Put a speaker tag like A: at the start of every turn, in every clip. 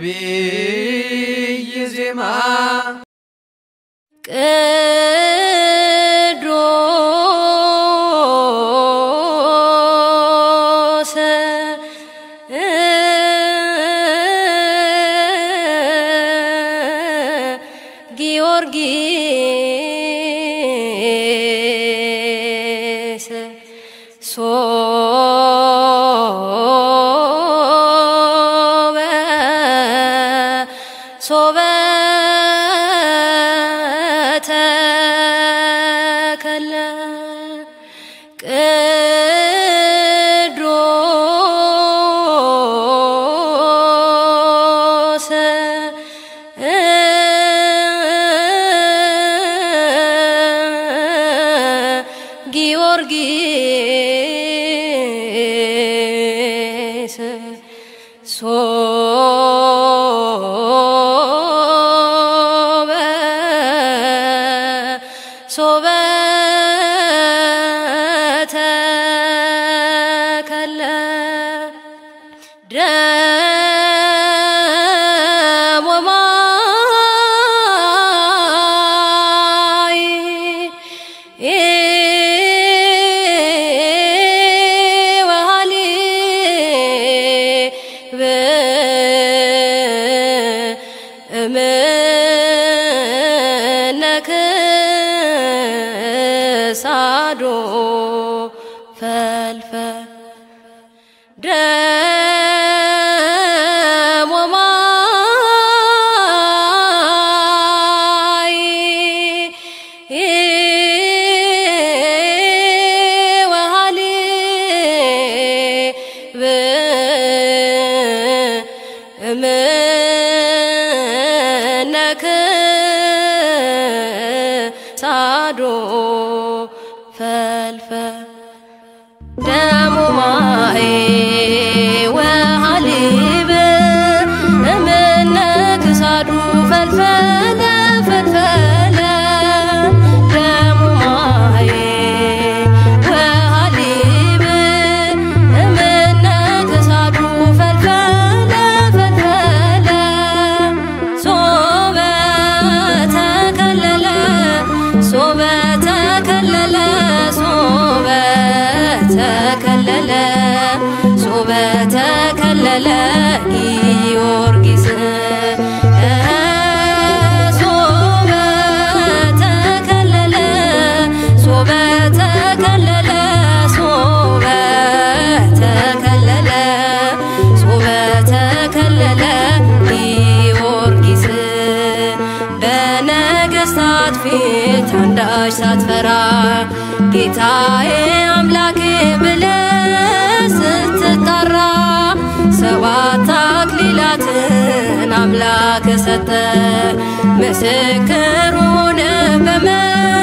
A: ነቢይ ዜማ
B: ቅዱስ ጊዮርጊስ ሶበ sobre ፈልፈል ደም ወማይ ክሳዶ ፈልፈል الفا دام مائي وعليب منك صادو فالفلا فالفلا. دام مائي وعليب منك صادو فالفلا فالفلا. صوبتك للا صوبتك للا በነገሥታት ፊት አንዳች ሳትፈራ ጌታዬ አምላኬ ብለህ ሰባት አክሊላትን አምላክ ሰጠ። ምስክር ሆነ በመታመንህ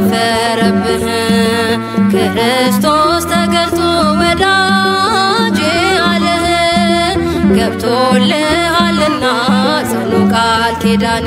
B: ያላፈረብህ ክርስቶስ ተገልጦ ወዳጄ አለህ ገብቶልሃልና ጽኑ ቃል ኪዳን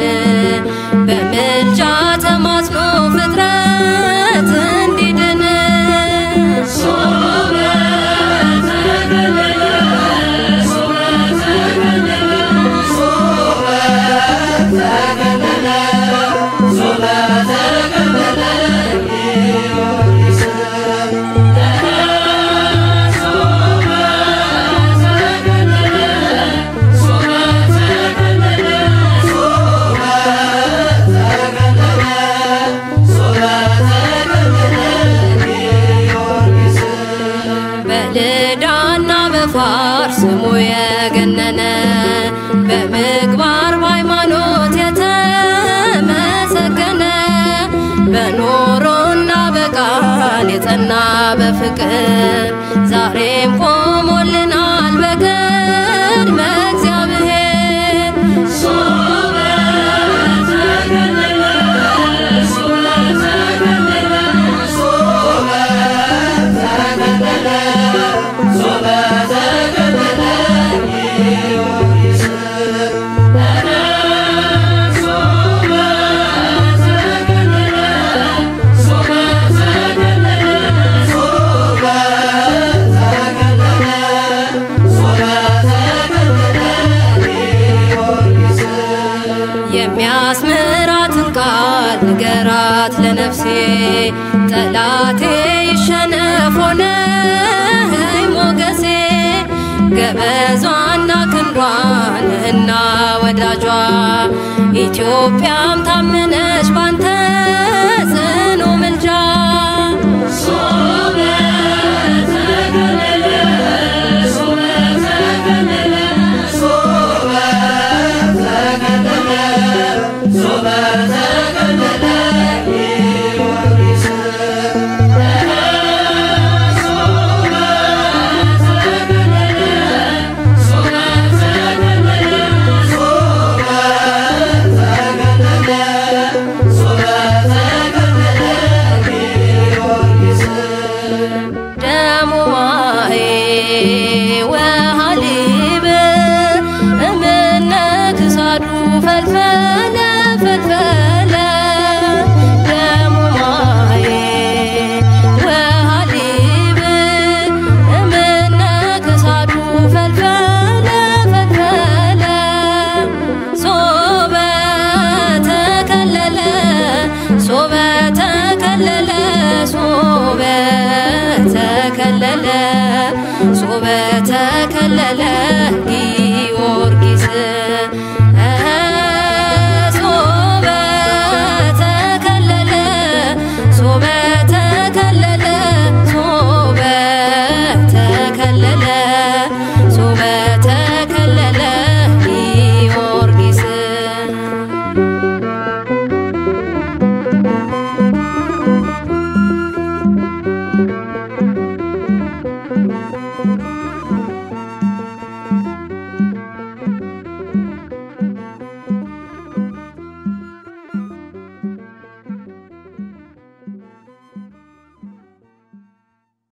B: ንገራት ለነፍሴ ጠላቴ ይሸነፍ ሆነኝ ሞገሴ ገበዟና ክንዷን እና ወዳጇ ኢትዮጵያም ታመነች ባንተ ተከለለ ሶበ ተከለለ